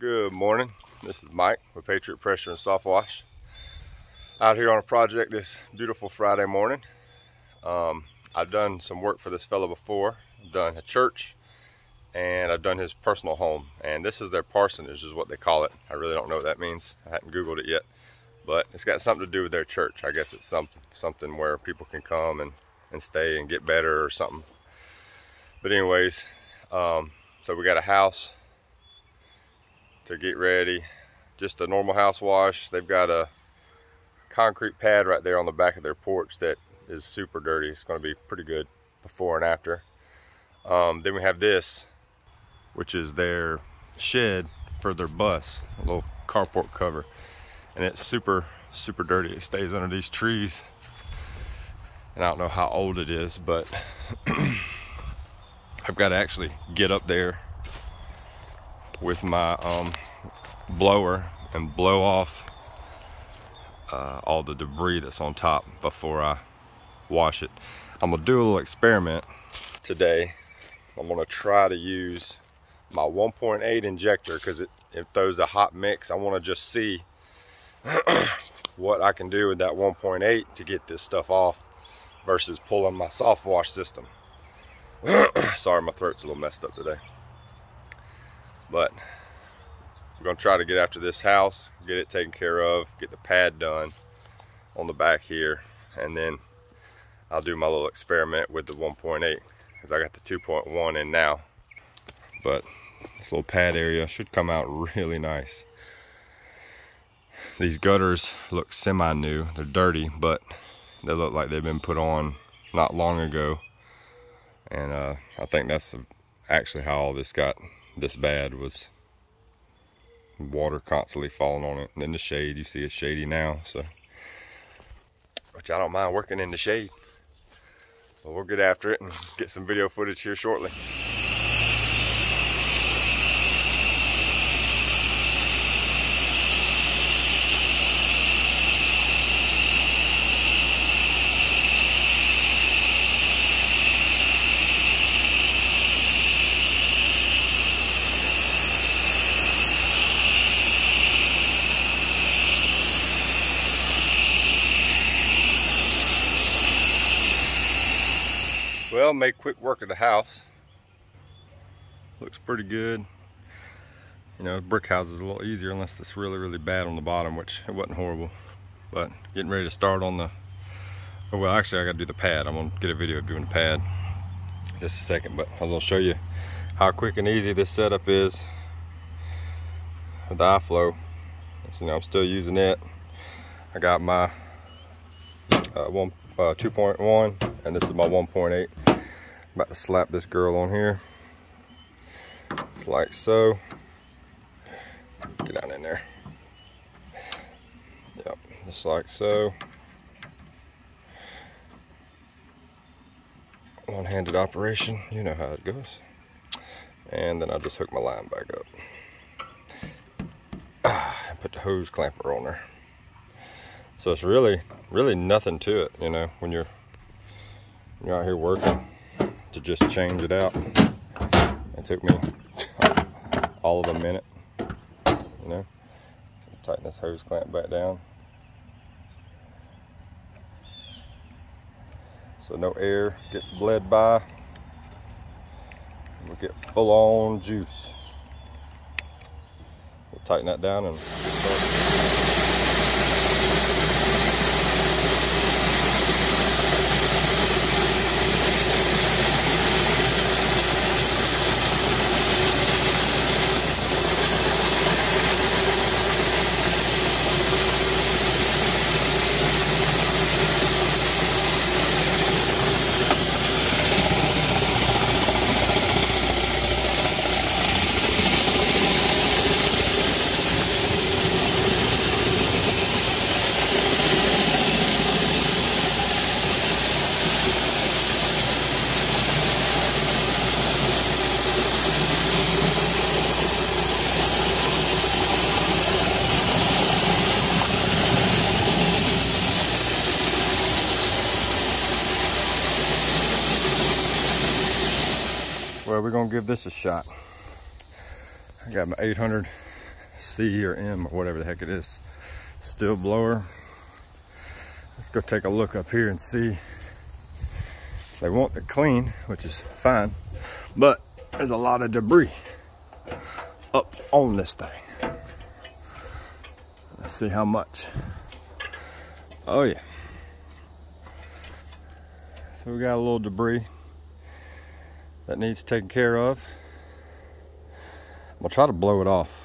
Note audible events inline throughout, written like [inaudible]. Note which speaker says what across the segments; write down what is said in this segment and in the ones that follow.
Speaker 1: Good morning. This is Mike with Patriot Pressure and Soft Wash. Out here on a project this beautiful Friday morning. Um, I've done some work for this fellow before. I've done a church and I've done his personal home. And this is their parsonage is what they call it. I really don't know what that means. I hadn't Googled it yet. But it's got something to do with their church. I guess it's some, something where people can come and, and stay and get better or something. But anyways, um, so we got a house to get ready. Just a normal house wash. They've got a concrete pad right there on the back of their porch that is super dirty. It's going to be pretty good before and after. Um, then we have this, which is their shed for their bus, a little carport cover. And it's super, super dirty. It stays under these trees. And I don't know how old it is, but [clears throat] I've got to actually get up there with my um, blower and blow off uh, all the debris that's on top before I wash it. I'm gonna do a little experiment today. I'm gonna try to use my 1.8 injector because it, it throws a hot mix. I wanna just see [clears throat] what I can do with that 1.8 to get this stuff off versus pulling my soft wash system. [clears throat] Sorry, my throat's a little messed up today. But we're gonna try to get after this house, get it taken care of, get the pad done on the back here, and then I'll do my little experiment with the 1.8 because I got the 2.1 in now. But this little pad area should come out really nice. These gutters look semi-new. They're dirty, but they look like they've been put on not long ago. And uh, I think that's actually how all this got this bad was water constantly falling on it. And in the shade, you see it's shady now, so. Which I don't mind working in the shade. So we'll get after it and get some video footage here shortly. Well, made quick work of the house. Looks pretty good. You know, brick house is a little easier unless it's really, really bad on the bottom, which it wasn't horrible. But getting ready to start on the, oh, well, actually I gotta do the pad. I'm gonna get a video of doing the pad just a second, but I will show you how quick and easy this setup is with the iFlow. So now I'm still using it. I got my uh, one uh, 2.1 and this is my 1.8 about to slap this girl on here. It's like so. Get down in there. Yep just like so. One-handed operation you know how it goes. And then I just hook my line back up. Ah, and put the hose clamper on there. So it's really, really nothing to it, you know, when you're, you're out here working to just change it out. It took me all of a minute, you know. So tighten this hose clamp back down. So no air gets bled by. We'll get full on juice. We'll tighten that down and We're gonna give this a shot. I got my 800 C or M or whatever the heck it is. Stihl blower. Let's go take a look up here and see. They want it clean, which is fine, but there's a lot of debris up on this thing. Let's see how much. Oh yeah. So we got a little debris that needs taken care of. I'm gonna try to blow it off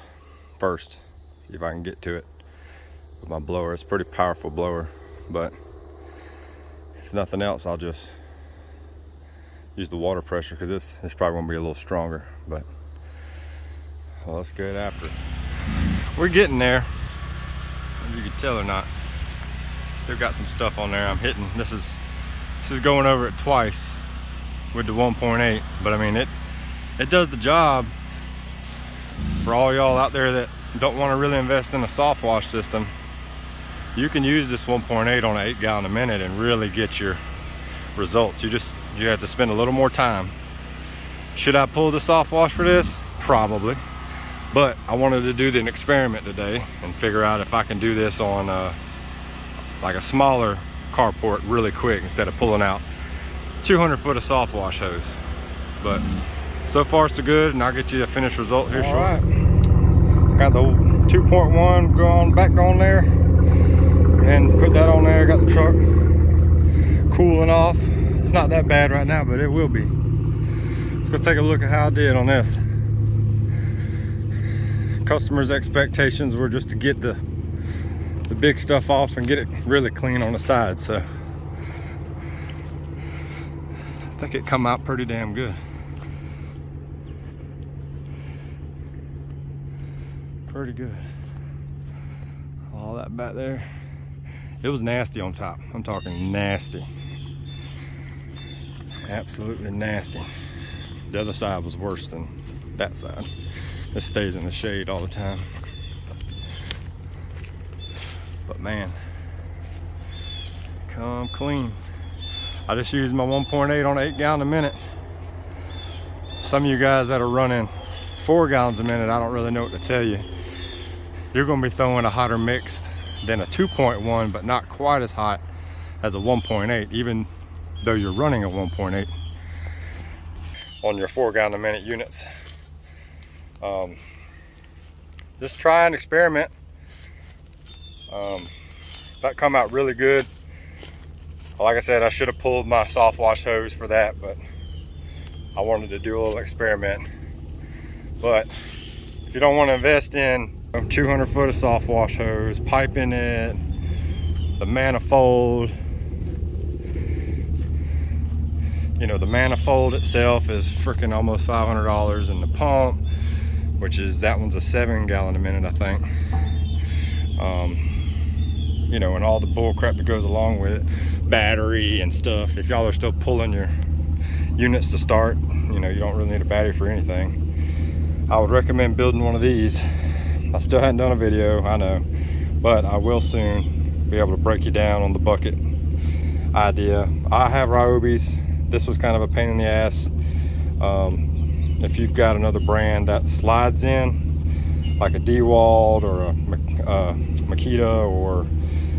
Speaker 1: first, see if I can get to it with my blower. It's a pretty powerful blower, but if nothing else, I'll just use the water pressure because this is probably gonna be a little stronger, but well, let's get after it. We're getting there. If you can tell or not. Still got some stuff on there I'm hitting. This is this is going over it twice with the 1.8, but I mean it it does the job for all y'all out there that don't want to really invest in a soft wash system. You can use this 1.8 on an 8 gallon a minute and really get your results. You just you have to spend a little more time. Should I pull the soft wash for this? Probably. But I wanted to do an experiment today and figure out if I can do this on uh, like a smaller carport really quick instead of pulling out 200 foot of soft wash hose. But so far so good and I'll get you a finished result here shortly. Got the 2.1 going back on there and put that on there. Got the truck cooling off. It's not that bad right now, but it will be. Let's go take a look at how I did on this. Customers' expectations were just to get the the big stuff off and get it really clean on the side. So I think it come out pretty damn good. Pretty good. All that back there. It was nasty on top. I'm talking nasty. Absolutely nasty. The other side was worse than that side. This stays in the shade all the time. But man, come clean. I just used my 1.8 on 8 gallon a minute. Some of you guys that are running four gallons a minute, I don't really know what to tell you. You're gonna be throwing a hotter mix than a 2.1, but not quite as hot as a 1.8, even though you're running a 1.8 on your four gallon a minute units. Um, just try and experiment. Um, that come out really good. Like I said, I should have pulled my soft wash hose for that, but I wanted to do a little experiment. But if you don't want to invest in 200 foot of soft wash hose, piping it, the manifold, you know, the manifold itself is freaking almost $500 and the pump, which is, that one's a seven gallon a minute, I think. Um, you know, and all the bull crap that goes along with it, battery and stuff. If y'all are still pulling your units to start, you know, you don't really need a battery for anything. I would recommend building one of these. I still haven't done a video, I know, but I will soon be able to break you down on the bucket idea. I have Ryobis this was kind of a pain in the ass. Um, if you've got another brand that slides in, like a Dewalt or a uh, Makita or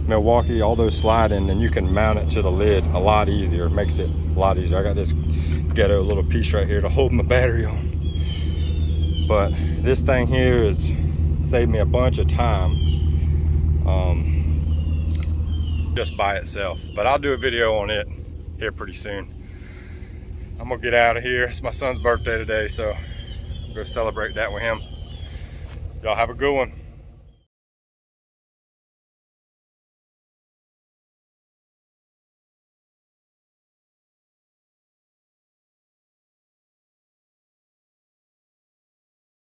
Speaker 1: Milwaukee, all those slide in, then you can mount it to the lid a lot easier. It makes it a lot easier. I got this ghetto little piece right here to hold my battery on. But this thing here has saved me a bunch of time um, just by itself. But I'll do a video on it here pretty soon. I'm gonna get out of here. It's my son's birthday today, so I'm gonna celebrate that with him. Y'all have a good one.